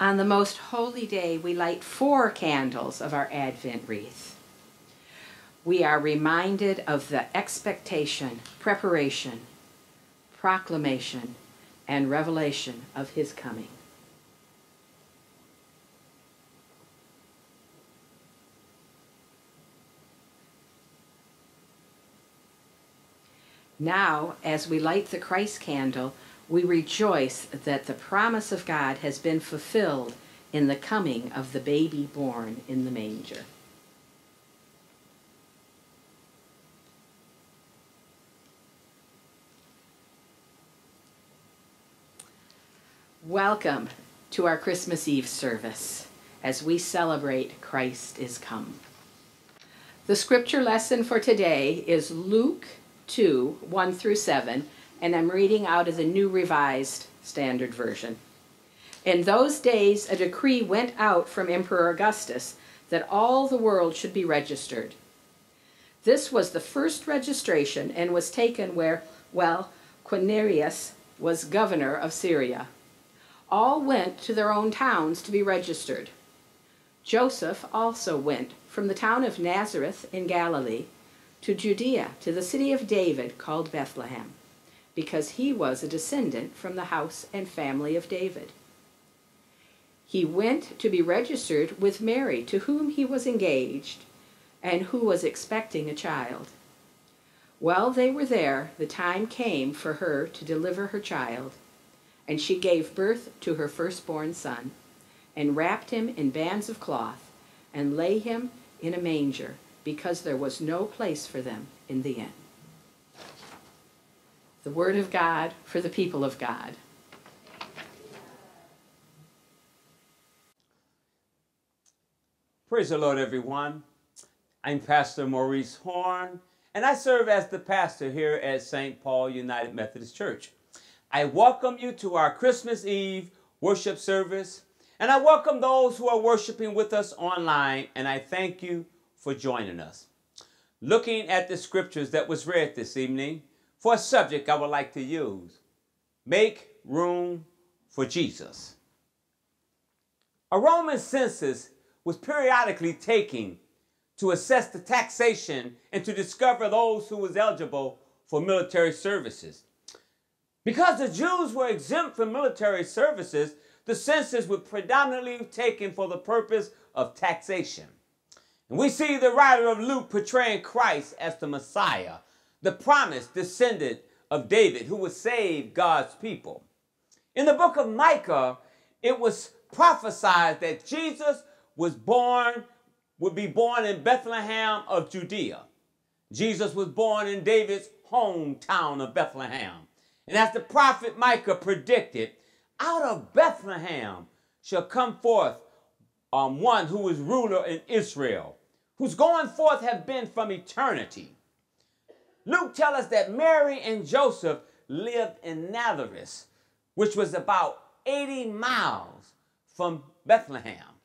On the most holy day, we light four candles of our Advent wreath. We are reminded of the expectation, preparation, proclamation, and revelation of His coming. Now, as we light the Christ candle, we rejoice that the promise of God has been fulfilled in the coming of the baby born in the manger. Welcome to our Christmas Eve service as we celebrate Christ is come. The scripture lesson for today is Luke 2 1 through 7 and I'm reading out of the New Revised Standard Version. In those days, a decree went out from Emperor Augustus that all the world should be registered. This was the first registration and was taken where, well, Quirinius was governor of Syria. All went to their own towns to be registered. Joseph also went from the town of Nazareth in Galilee to Judea, to the city of David called Bethlehem because he was a descendant from the house and family of David. He went to be registered with Mary, to whom he was engaged, and who was expecting a child. While they were there, the time came for her to deliver her child, and she gave birth to her firstborn son, and wrapped him in bands of cloth, and lay him in a manger, because there was no place for them in the inn the Word of God for the people of God. Praise the Lord, everyone. I'm Pastor Maurice Horne, and I serve as the pastor here at St. Paul United Methodist Church. I welcome you to our Christmas Eve worship service, and I welcome those who are worshiping with us online, and I thank you for joining us. Looking at the scriptures that was read this evening, for a subject I would like to use make room for Jesus. A Roman census was periodically taken to assess the taxation and to discover those who was eligible for military services. Because the Jews were exempt from military services, the census was predominantly taken for the purpose of taxation. And we see the writer of Luke portraying Christ as the Messiah, the promised descendant of David who would save God's people. In the book of Micah, it was prophesied that Jesus was born, would be born in Bethlehem of Judea. Jesus was born in David's hometown of Bethlehem. And as the prophet Micah predicted, out of Bethlehem shall come forth um, one who is ruler in Israel, whose going forth have been from eternity. Luke tells us that Mary and Joseph lived in Nazareth, which was about 80 miles from Bethlehem.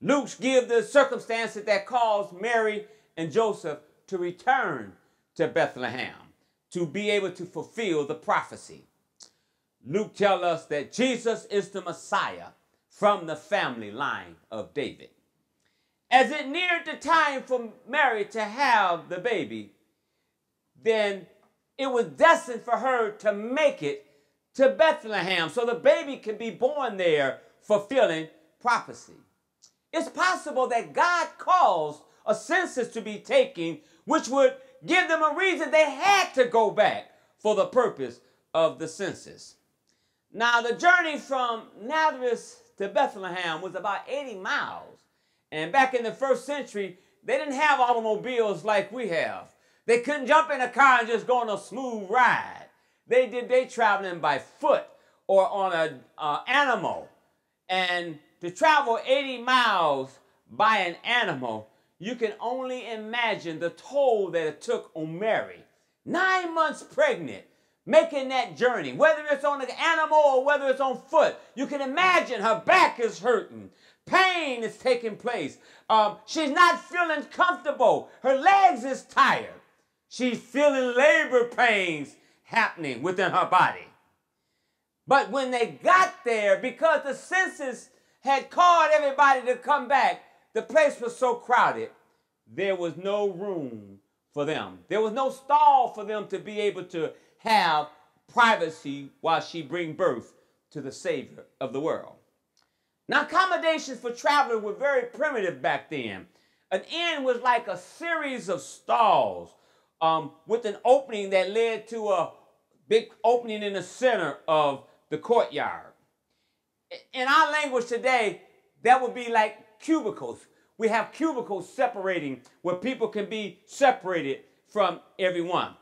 Luke gives the circumstances that caused Mary and Joseph to return to Bethlehem to be able to fulfill the prophecy. Luke tells us that Jesus is the Messiah from the family line of David. As it neared the time for Mary to have the baby, then it was destined for her to make it to Bethlehem so the baby can be born there, fulfilling prophecy. It's possible that God caused a census to be taken, which would give them a reason they had to go back for the purpose of the census. Now, the journey from Nazareth to Bethlehem was about 80 miles. And back in the first century, they didn't have automobiles like we have. They couldn't jump in a car and just go on a smooth ride. They did they traveling by foot or on an uh, animal. And to travel 80 miles by an animal, you can only imagine the toll that it took on Mary. Nine months pregnant, making that journey, whether it's on an animal or whether it's on foot. You can imagine her back is hurting. Pain is taking place. Um, she's not feeling comfortable. Her legs is tired. She's feeling labor pains happening within her body. But when they got there, because the census had called everybody to come back, the place was so crowded, there was no room for them. There was no stall for them to be able to have privacy while she bring birth to the Savior of the world. Now, accommodations for travelers were very primitive back then. An inn was like a series of stalls um, with an opening that led to a big opening in the center of the courtyard. In our language today, that would be like cubicles. We have cubicles separating where people can be separated from everyone.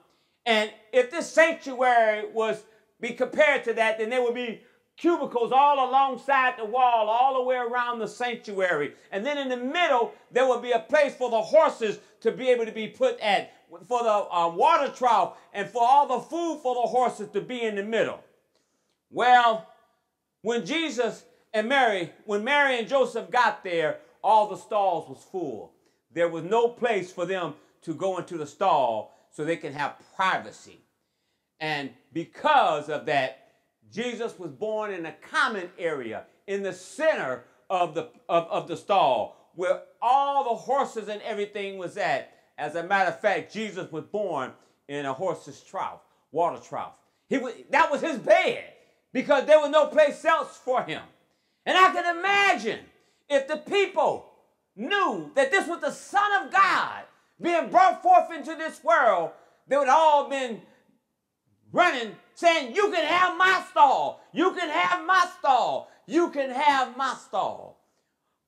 And if this sanctuary was be compared to that, then there would be cubicles all alongside the wall, all the way around the sanctuary. And then in the middle, there would be a place for the horses to be able to be put at, for the uh, water trough, and for all the food for the horses to be in the middle. Well, when Jesus and Mary, when Mary and Joseph got there, all the stalls was full. There was no place for them to go into the stall so they can have privacy. And because of that, Jesus was born in a common area in the center of the, of, of the stall where all the horses and everything was at. As a matter of fact, Jesus was born in a horse's trough, water trough. He was, that was his bed because there was no place else for him. And I can imagine if the people knew that this was the Son of God being brought forth into this world, they would all been running saying, You can have my stall. You can have my stall. You can have my stall.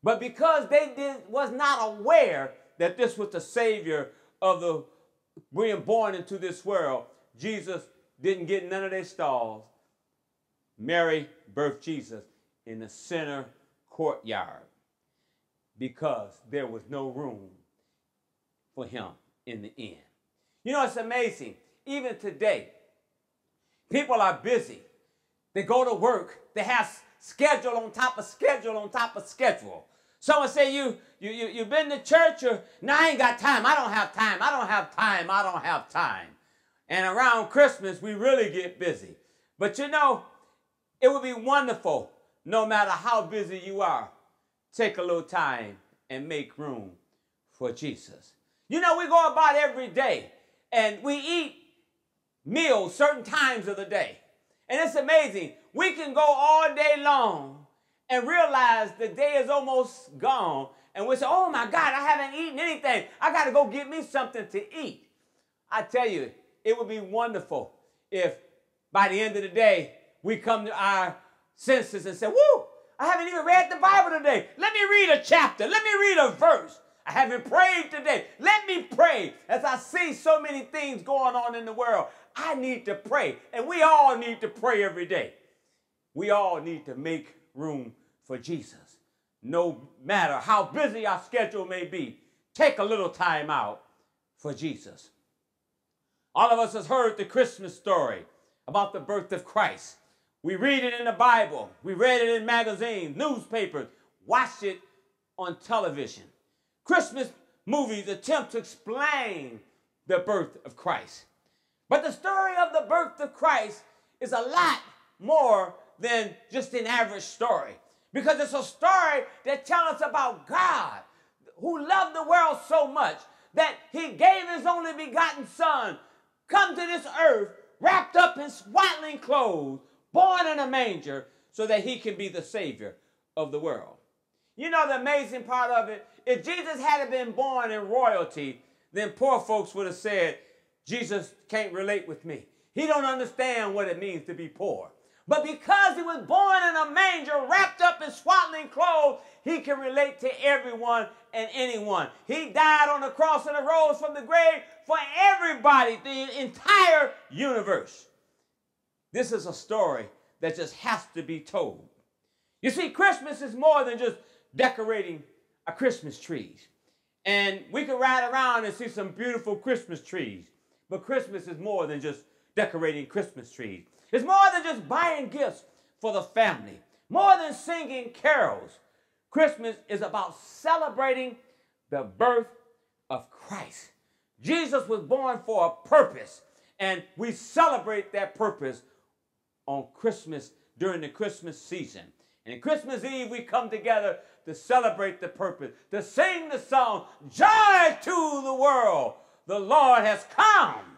But because they did, was not aware that this was the Savior of the being born into this world, Jesus didn't get none of their stalls. Mary birthed Jesus in the center courtyard because there was no room for him in the inn. You know, it's amazing. Even today, People are busy. They go to work. They have schedule on top of schedule on top of schedule. Someone say you you you you've been to church or no, I ain't got time. I don't have time. I don't have time. I don't have time. And around Christmas we really get busy. But you know, it would be wonderful no matter how busy you are. Take a little time and make room for Jesus. You know, we go about every day and we eat meals certain times of the day. And it's amazing. We can go all day long and realize the day is almost gone. And we say, oh my God, I haven't eaten anything. I got to go get me something to eat. I tell you, it would be wonderful if by the end of the day, we come to our senses and say, whoo, I haven't even read the Bible today. Let me read a chapter. Let me read a verse. I haven't prayed today. Let me pray as I see so many things going on in the world. I need to pray. And we all need to pray every day. We all need to make room for Jesus. No matter how busy our schedule may be, take a little time out for Jesus. All of us has heard the Christmas story about the birth of Christ. We read it in the Bible. We read it in magazines, newspapers, watched it on television. Christmas movies attempt to explain the birth of Christ. But the story of the birth of Christ is a lot more than just an average story. Because it's a story that tells us about God who loved the world so much that he gave his only begotten son come to this earth wrapped up in swaddling clothes, born in a manger, so that he can be the savior of the world. You know the amazing part of it? If Jesus hadn't been born in royalty, then poor folks would have said, Jesus can't relate with me. He don't understand what it means to be poor. But because he was born in a manger, wrapped up in swaddling clothes, he can relate to everyone and anyone. He died on the cross and arose from the grave for everybody, the entire universe. This is a story that just has to be told. You see, Christmas is more than just decorating a Christmas trees. And we can ride around and see some beautiful Christmas trees. But Christmas is more than just decorating Christmas trees. It's more than just buying gifts for the family, more than singing carols. Christmas is about celebrating the birth of Christ. Jesus was born for a purpose, and we celebrate that purpose on Christmas during the Christmas season. And Christmas Eve, we come together to celebrate the purpose, to sing the song, Joy to the world. The Lord has come.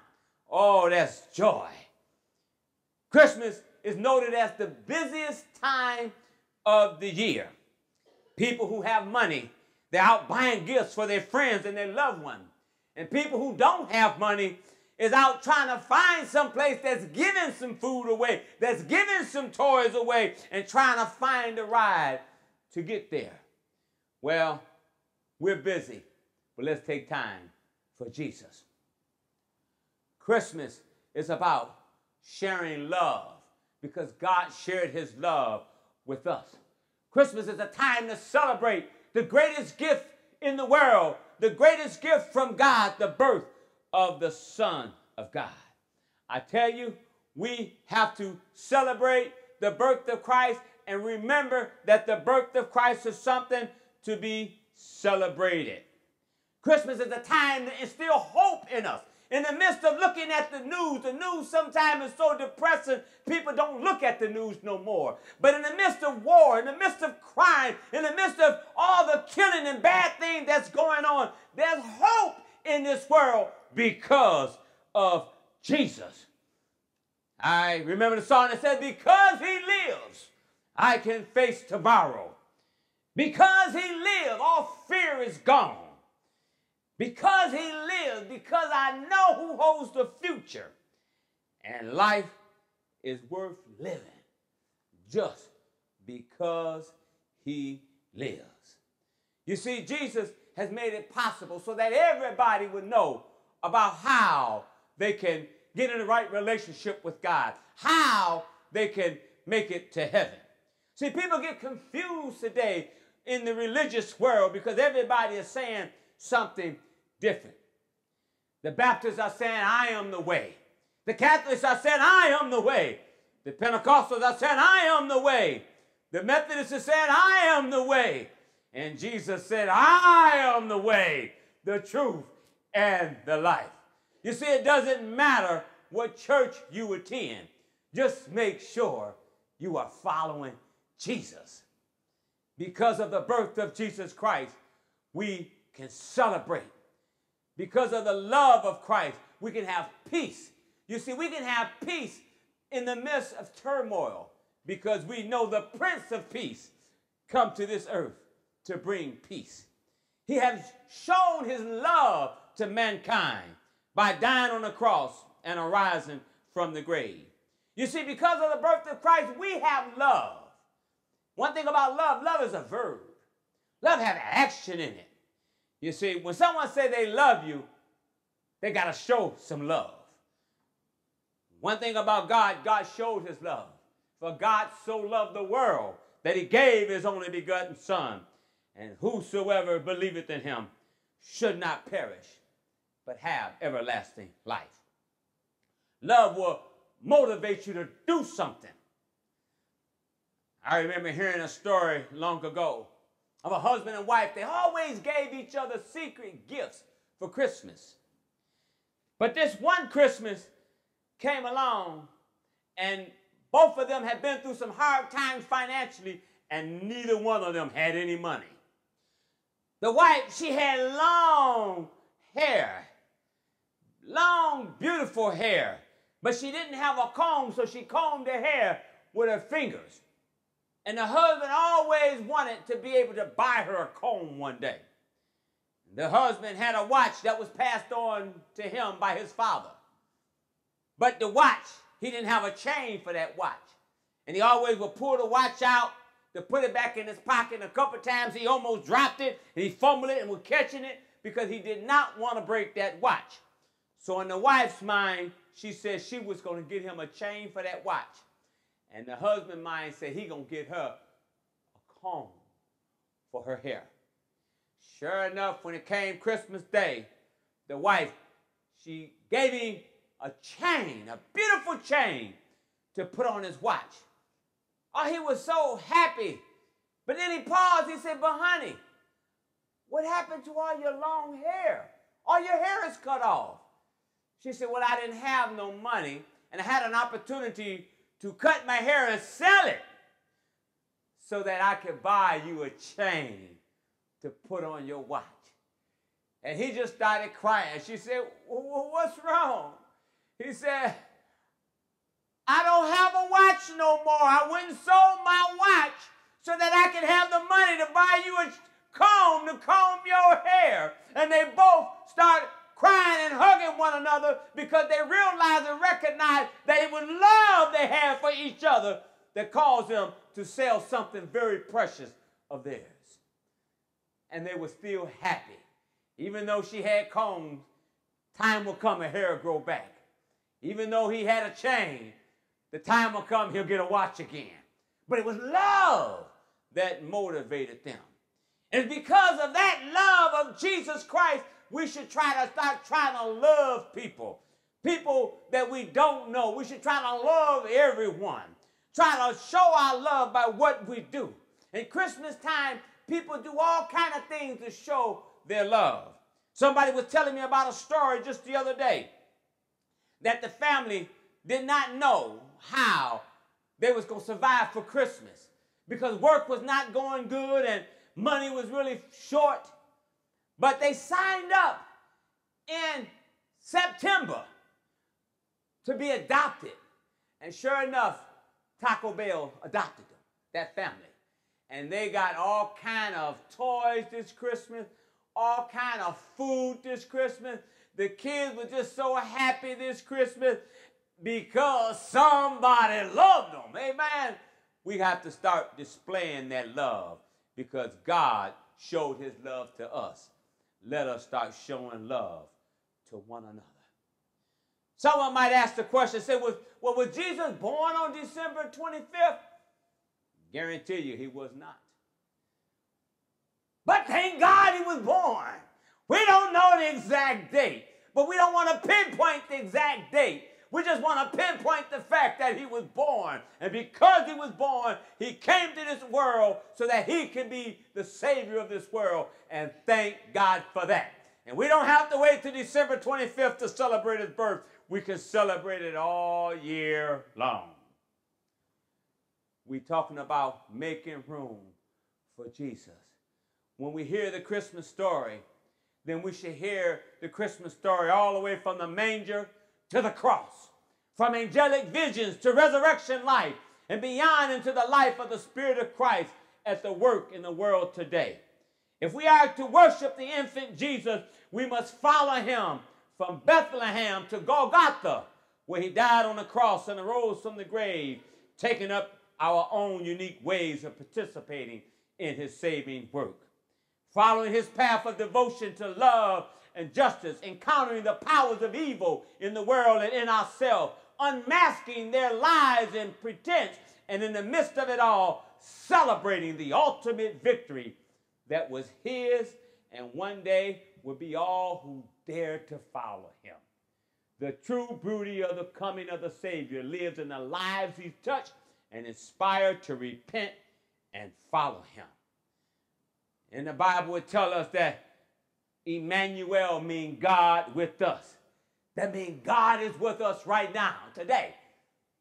Oh, that's joy. Christmas is noted as the busiest time of the year. People who have money, they're out buying gifts for their friends and their loved ones. And people who don't have money is out trying to find some place that's giving some food away, that's giving some toys away, and trying to find a ride to get there. Well, we're busy, but let's take time for Jesus. Christmas is about sharing love because God shared his love with us. Christmas is a time to celebrate the greatest gift in the world, the greatest gift from God, the birth of the Son of God. I tell you, we have to celebrate the birth of Christ and remember that the birth of Christ is something to be celebrated. Christmas is a time to instill hope in us. In the midst of looking at the news, the news sometimes is so depressing, people don't look at the news no more. But in the midst of war, in the midst of crime, in the midst of all the killing and bad things that's going on, there's hope in this world because of Jesus. I remember the song that said, Because he lives, I can face tomorrow. Because he lives, all fear is gone. Because he lives, because I know who holds the future. And life is worth living just because he lives. You see, Jesus has made it possible so that everybody would know about how they can get in the right relationship with God, how they can make it to heaven. See, people get confused today in the religious world because everybody is saying something different. The Baptists are saying, I am the way. The Catholics are saying, I am the way. The Pentecostals are saying, I am the way. The Methodists are saying, I am the way. And Jesus said, I am the way, the truth, and the life. You see, it doesn't matter what church you attend. Just make sure you are following Jesus. Because of the birth of Jesus Christ, we can celebrate. Because of the love of Christ, we can have peace. You see, we can have peace in the midst of turmoil because we know the Prince of Peace come to this earth to bring peace. He has shown his love to mankind by dying on the cross and arising from the grave. You see, because of the birth of Christ, we have love. One thing about love, love is a verb. Love has action in it. You see, when someone say they love you, they got to show some love. One thing about God, God showed his love. For God so loved the world that he gave his only begotten Son, and whosoever believeth in him should not perish, but have everlasting life. Love will motivate you to do something. I remember hearing a story long ago of a husband and wife. They always gave each other secret gifts for Christmas. But this one Christmas came along and both of them had been through some hard times financially and neither one of them had any money. The wife, she had long hair, long, beautiful hair, but she didn't have a comb, so she combed her hair with her fingers. And the husband always wanted to be able to buy her a comb one day. The husband had a watch that was passed on to him by his father. But the watch, he didn't have a chain for that watch. And he always would pull the watch out to put it back in his pocket. And a couple times he almost dropped it and he fumbled it and was catching it because he did not want to break that watch. So in the wife's mind, she said she was going to get him a chain for that watch. And the husband mind said he gonna get her a comb for her hair. Sure enough, when it came Christmas Day, the wife, she gave him a chain, a beautiful chain, to put on his watch. Oh, he was so happy. But then he paused, he said, But honey, what happened to all your long hair? All your hair is cut off. She said, Well, I didn't have no money, and I had an opportunity to cut my hair and sell it. so that I could buy you a chain to put on your watch. And he just started crying. She said, What's wrong? He said, I don't have a watch no more. I went and sold my watch so that I could have the money to buy you a comb to comb your hair. And they both started crying and hugging one another because they realized and recognized that it was love they had for each other that caused them to sell something very precious of theirs. And they were still happy. Even though she had combs, time will come and hair will grow back. Even though he had a chain, the time will come he'll get a watch again. But it was love that motivated them. And because of that love of Jesus Christ, we should try to start trying to love people. People that we don't know. We should try to love everyone. Try to show our love by what we do. In Christmas time, people do all kind of things to show their love. Somebody was telling me about a story just the other day that the family did not know how they was going to survive for Christmas because work was not going good and money was really short. But they signed up in September to be adopted. And sure enough, Taco Bell adopted them, that family. And they got all kind of toys this Christmas, all kind of food this Christmas. The kids were just so happy this Christmas because somebody loved them. Amen. We have to start displaying that love because God showed his love to us. Let us start showing love to one another. Someone might ask the question, say, was, well, was Jesus born on December 25th? Guarantee you he was not. But thank God he was born. We don't know the exact date, but we don't want to pinpoint the exact date. We just want to pinpoint the fact that he was born. And because he was born, he came to this world so that he can be the Savior of this world. And thank God for that. And we don't have to wait till December 25th to celebrate his birth. We can celebrate it all year long. We're talking about making room for Jesus. When we hear the Christmas story, then we should hear the Christmas story all the way from the manger to the cross, from angelic visions to resurrection life, and beyond into the life of the Spirit of Christ at the work in the world today. If we are to worship the infant Jesus, we must follow him from Bethlehem to Golgotha, where he died on the cross and arose from the grave, taking up our own unique ways of participating in his saving work. Following his path of devotion to love and justice, encountering the powers of evil in the world and in ourselves, unmasking their lies and pretense, and in the midst of it all, celebrating the ultimate victory that was his and one day will be all who dare to follow him. The true beauty of the coming of the Savior lives in the lives he's touched and inspired to repent and follow him. And the Bible would tell us that Emmanuel means God with us. That means God is with us right now, today.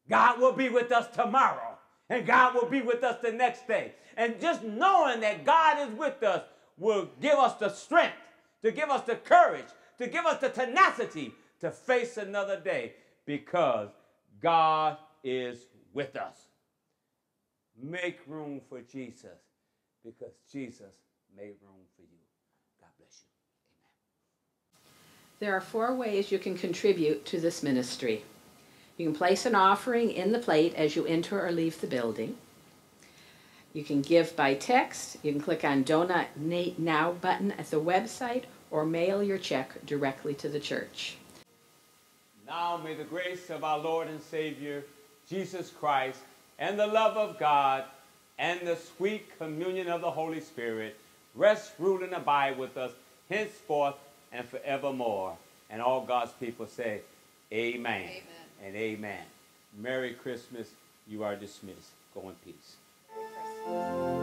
God will be with us tomorrow. And God will be with us the next day. And just knowing that God is with us will give us the strength, to give us the courage, to give us the tenacity to face another day because God is with us. Make room for Jesus because Jesus made room for you. God bless you. There are four ways you can contribute to this ministry. You can place an offering in the plate as you enter or leave the building. You can give by text. You can click on Donate Now button at the website or mail your check directly to the church. Now may the grace of our Lord and Savior, Jesus Christ, and the love of God, and the sweet communion of the Holy Spirit rest, rule, and abide with us henceforth and forevermore. And all God's people say, Amen, amen. and amen. Merry Christmas. You are dismissed. Go in peace.